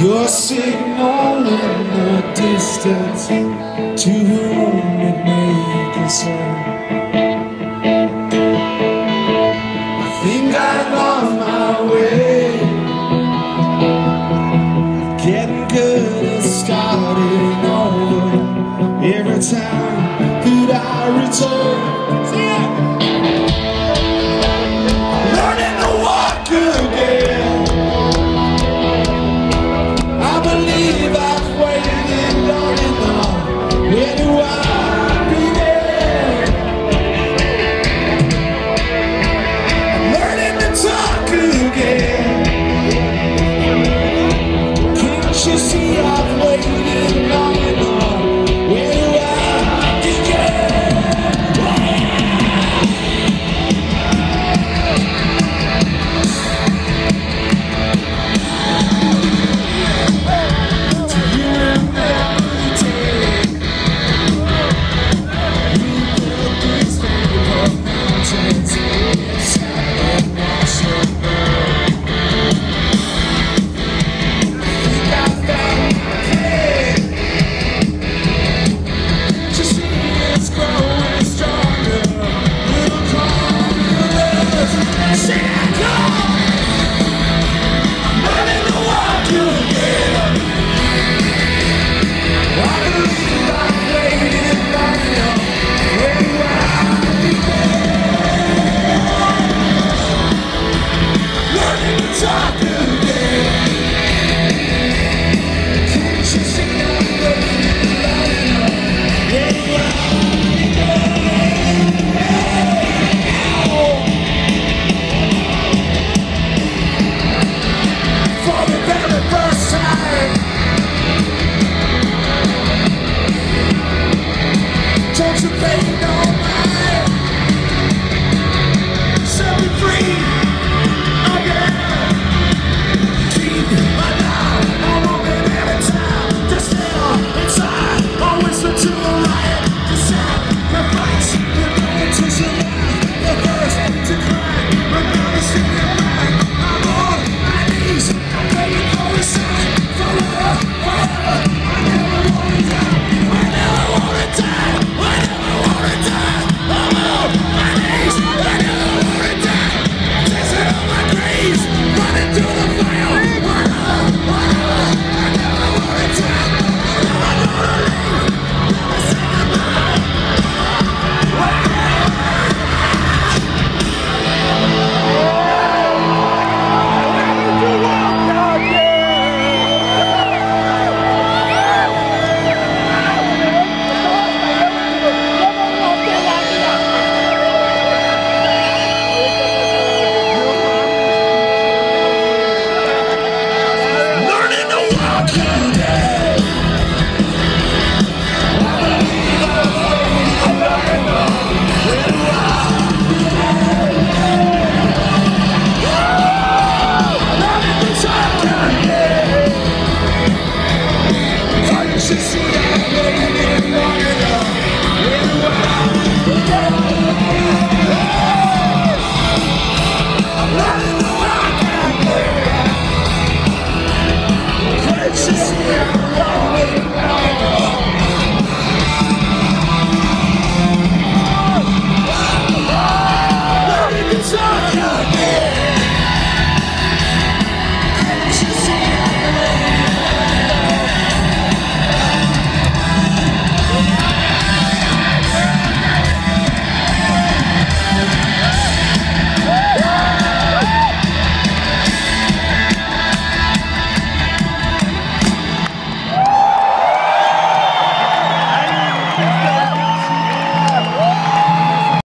Your signal in the distance To whom it may concern. I think I lost my way. Getting good at starting over. Every time you see